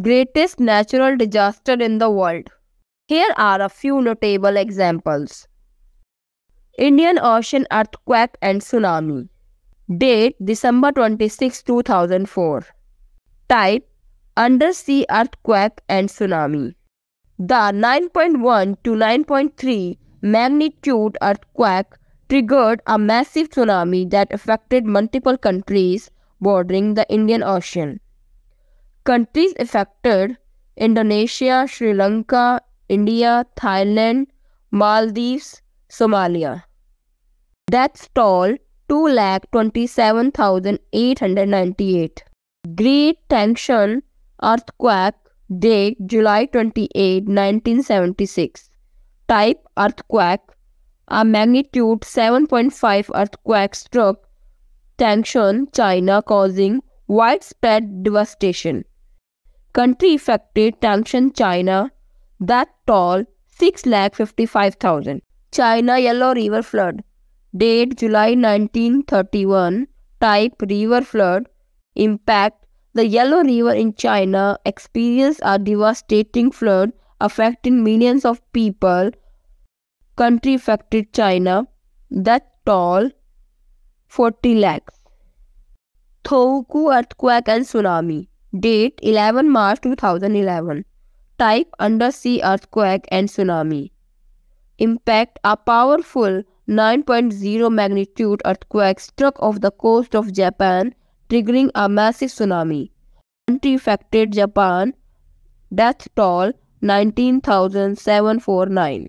Greatest natural disaster in the world. Here are a few notable examples. Indian Ocean earthquake and tsunami. Date December 26, 2004. Type Undersea earthquake and tsunami. The 9.1 to 9.3 magnitude earthquake triggered a massive tsunami that affected multiple countries bordering the Indian Ocean. Countries affected Indonesia, Sri Lanka, India, Thailand, Maldives, Somalia. Death toll 2,27,898. Great Tangshan earthquake date July 28, 1976. Type earthquake a magnitude 7.5 earthquake struck Tangshan, China, causing widespread devastation. Country affected Tangshan, China, that toll 6,55,000. China Yellow River Flood. Date July 1931. Type River Flood. Impact The Yellow River in China experienced a devastating flood affecting millions of people. Country affected China. That toll 40 lakhs. Tohoku earthquake and tsunami. Date 11 March 2011. Type undersea earthquake and tsunami. Impact A powerful 9.0 magnitude earthquake struck off the coast of Japan, triggering a massive tsunami. Country affected Japan. Death toll 19,749.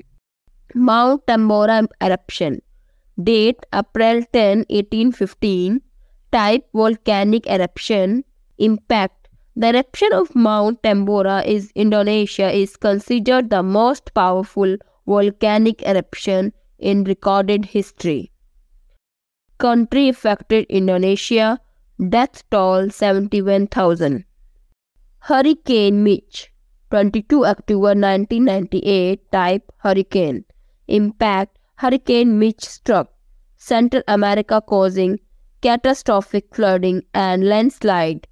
Mount Tambora eruption. Date April 10, 1815. Type volcanic eruption. Impact the eruption of Mount Tambora in Indonesia is considered the most powerful volcanic eruption in recorded history. Country affected Indonesia, death toll 71,000. Hurricane Mitch, 22 October 1998, type hurricane. Impact Hurricane Mitch struck Central America causing catastrophic flooding and landslide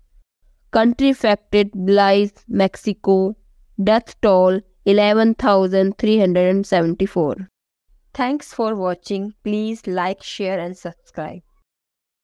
Country affected Belize, Mexico. Death toll 11,374. Thanks for watching. Please like, share and subscribe.